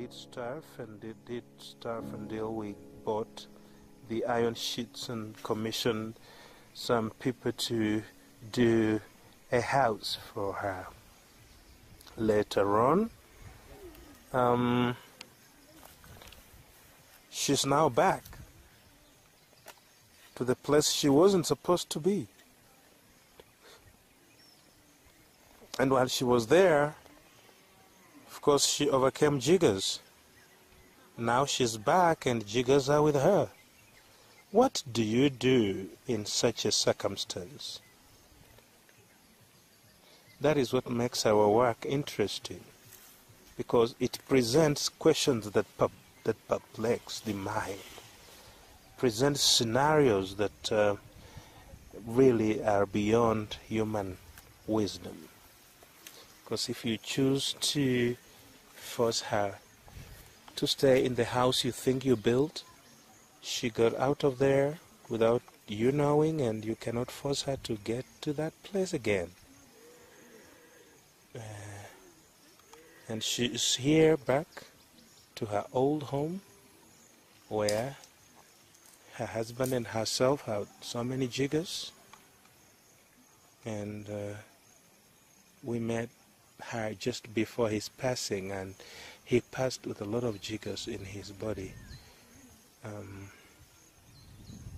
did starve and did, did starve until we bought the iron sheets and commissioned some people to do a house for her. Later on, um, she's now back to the place she wasn't supposed to be. And while she was there, of course, she overcame jiggers. Now she's back and jiggers are with her. What do you do in such a circumstance? That is what makes our work interesting because it presents questions that, that perplex the mind, presents scenarios that uh, really are beyond human wisdom. Because if you choose to force her to stay in the house you think you built, she got out of there without you knowing, and you cannot force her to get to that place again. Uh, and she is here back to her old home where her husband and herself had so many jiggers. And uh, we met her just before his passing, and he passed with a lot of jiggers in his body. Um,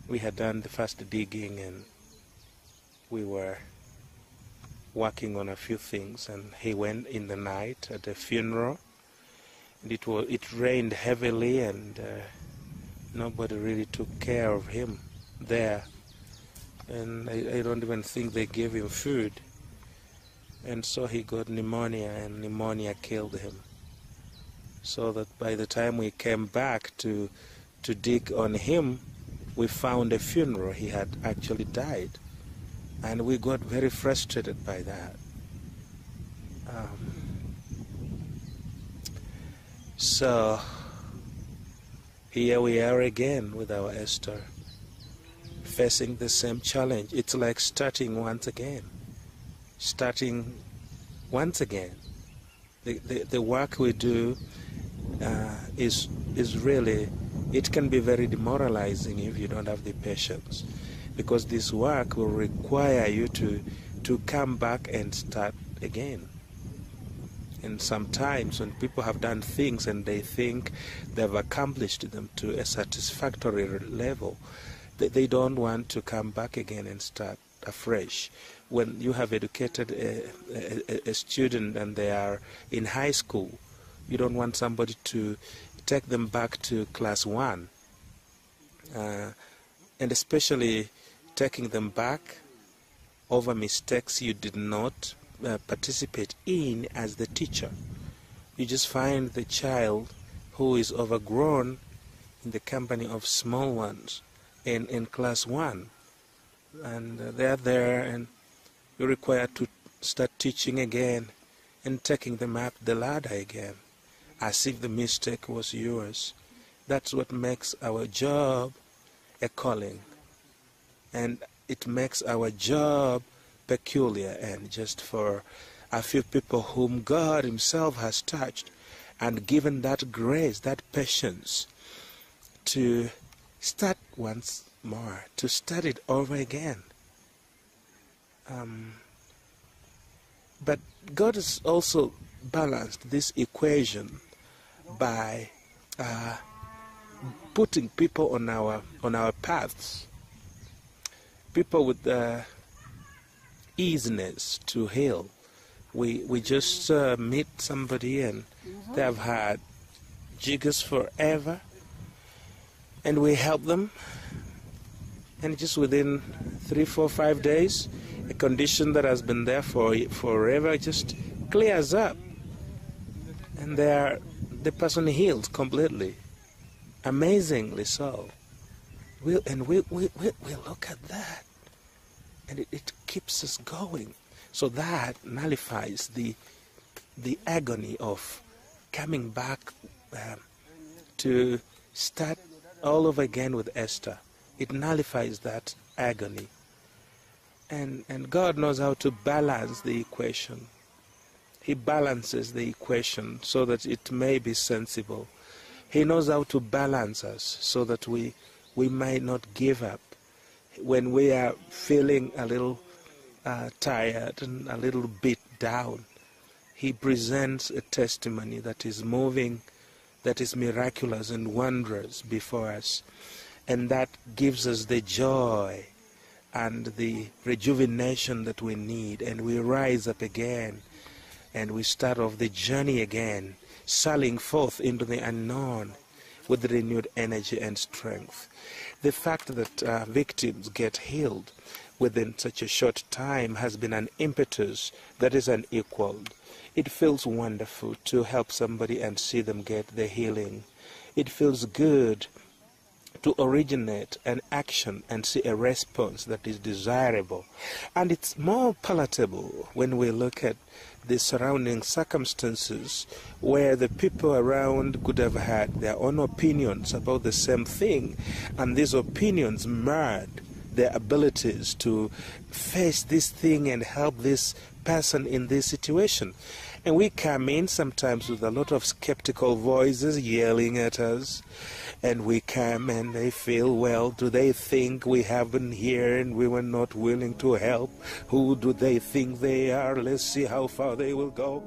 we had done the first digging and we were working on a few things and he went in the night at the funeral. And it was it rained heavily and uh, nobody really took care of him there. And I, I don't even think they gave him food and so he got pneumonia and pneumonia killed him so that by the time we came back to to dig on him, we found a funeral. He had actually died. And we got very frustrated by that. Um, so here we are again with our Esther, facing the same challenge. It's like starting once again. Starting once again. The, the, the work we do uh, is, is really it can be very demoralizing if you don't have the patience because this work will require you to to come back and start again and sometimes when people have done things and they think they've accomplished them to a satisfactory level they, they don't want to come back again and start afresh when you have educated a, a, a student and they are in high school you don't want somebody to take them back to class one, uh, and especially taking them back over mistakes you did not uh, participate in as the teacher. You just find the child who is overgrown in the company of small ones in, in class one, and uh, they're there, and you're required to start teaching again and taking them up the ladder again as if the mistake was yours. That's what makes our job a calling. And it makes our job peculiar and just for a few people whom God Himself has touched and given that grace, that patience to start once more, to start it over again. Um, but God has also balanced this equation by uh, putting people on our on our paths, people with the easiness to heal. We we just uh, meet somebody and they have had jiggers forever, and we help them, and just within three, four, five days, a condition that has been there for forever just clears up, and they are the person healed completely. Amazingly so. we and we, we, we, we look at that and it, it keeps us going. So that nullifies the, the agony of coming back um, to start all over again with Esther. It nullifies that agony. And, and God knows how to balance the equation. He balances the equation so that it may be sensible. He knows how to balance us so that we, we might not give up. When we are feeling a little uh, tired and a little bit down, He presents a testimony that is moving, that is miraculous and wondrous before us. And that gives us the joy and the rejuvenation that we need. And we rise up again and we start off the journey again, sallying forth into the unknown with renewed energy and strength. The fact that uh, victims get healed within such a short time has been an impetus that is unequaled. It feels wonderful to help somebody and see them get the healing. It feels good to originate an action and see a response that is desirable. And it's more palatable when we look at the surrounding circumstances where the people around could have had their own opinions about the same thing, and these opinions marred their abilities to face this thing and help this person in this situation. And we come in sometimes with a lot of skeptical voices yelling at us and we come and they feel, well, do they think we haven't here and we were not willing to help? Who do they think they are? Let's see how far they will go.